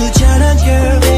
to China.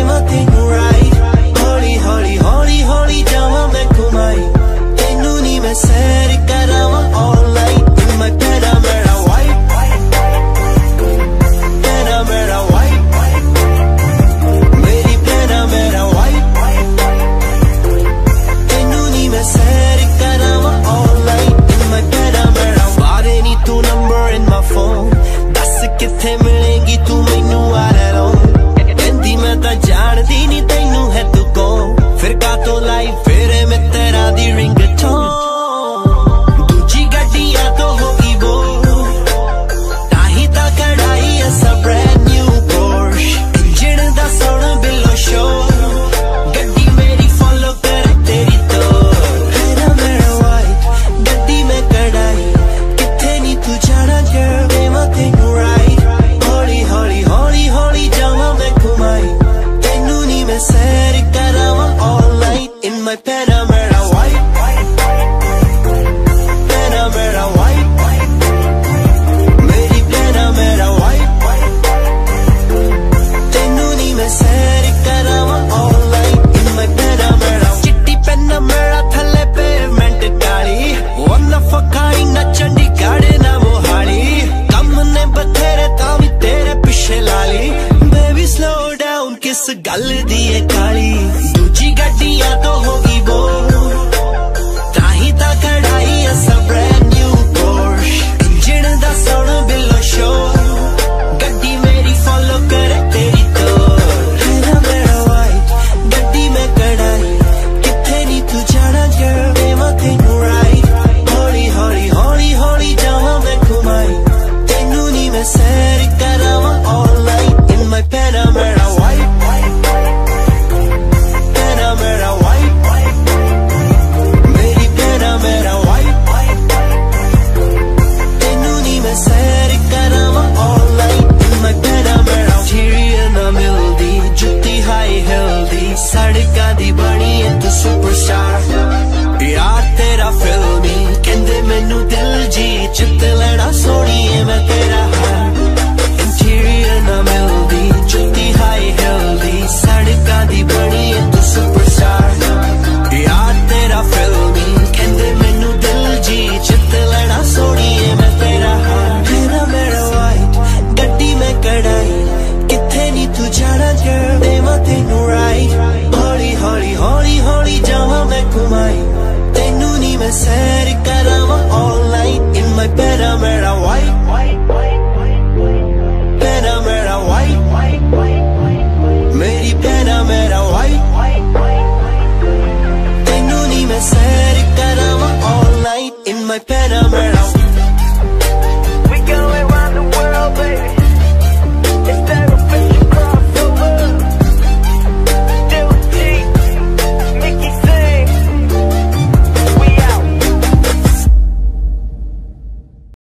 Of ਨਾ ਚੰਡੀਗੜ੍ਹ ਨਾ ਮੋਹਾਲੀ। ਕੰਮ ਨੇ ਬਥੇਰੇ ਤਾਂ ਵੀ ਤੇਰੇ ਪਿੱਛੇ ਲਾ ਲਈ। ਬੇਬੀ ਸਲੋ ਡਾਊਨ ਕਿਸ ਗੱਲ ਦੀ ਏ ਕਾਲੀ लड़का दी बनी है तू सुपरस्टार यार, तेरा फिल्मी कहते मैनू दिल जी चित लड़ा, सोनी है, मैं तेरा हार। मैं तेरा हार। my that.